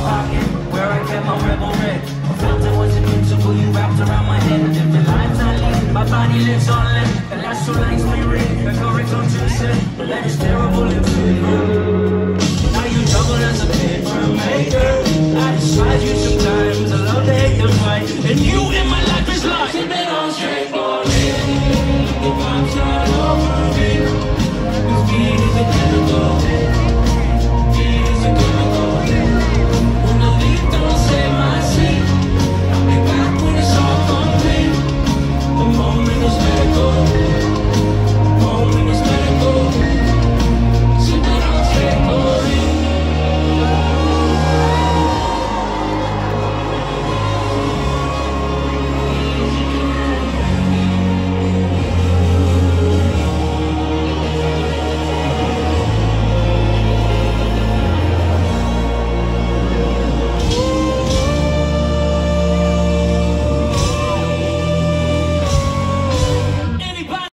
pocket where I kept my rebel red. I felt it was invincible, you wrapped around my head. If the I lead, my body lives on left. The last two lines we read, the current comes to the set. The